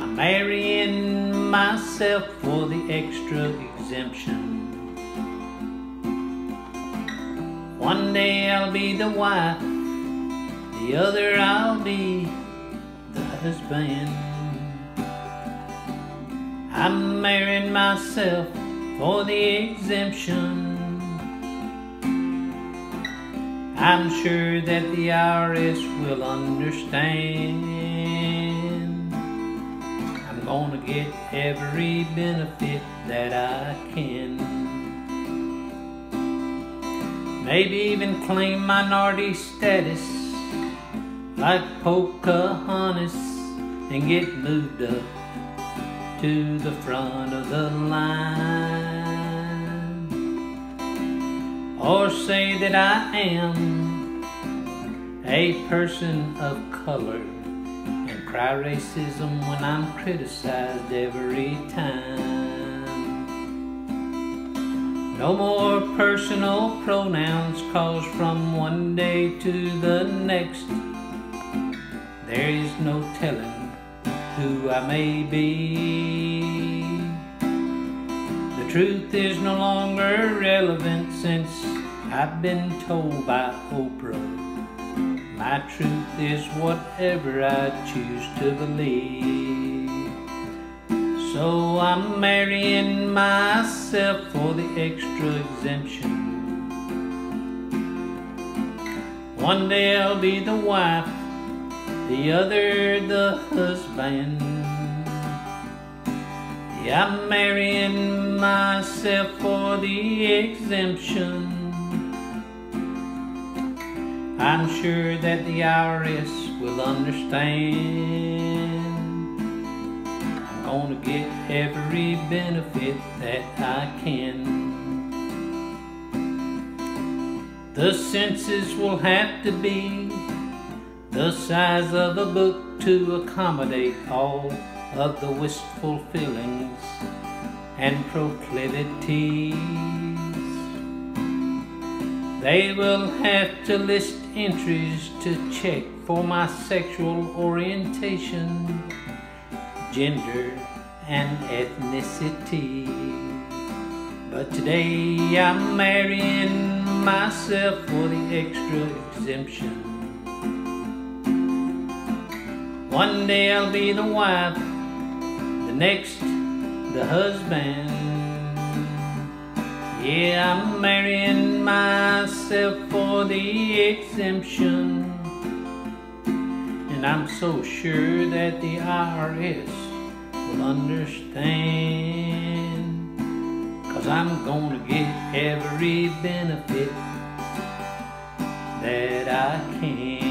I'm marrying myself for the extra exemption. One day I'll be the wife, the other I'll be the husband. I'm marrying myself for the exemption. I'm sure that the IRS will understand. I'm gonna get every benefit that I can. Maybe even claim minority status like Pocahontas and get moved up to the front of the line. Or say that I am a person of color and cry racism when I'm criticized every time. No more personal pronouns, cause from one day to the next, there is no telling who I may be. Truth is no longer relevant since I've been told by Oprah. My truth is whatever I choose to believe. So I'm marrying myself for the extra exemption. One day I'll be the wife, the other the husband. I'm marrying myself for the exemption. I'm sure that the IRS will understand. I'm gonna get every benefit that I can. The census will have to be the size of a book to accommodate all of the wistful feelings and proclivities. They will have to list entries to check for my sexual orientation, gender, and ethnicity. But today I'm marrying myself for the extra exemption. One day I'll be the wife, the next the husband. Yeah, I'm marrying myself for the exemption. And I'm so sure that the IRS will understand. Cause I'm gonna get every benefit that I can.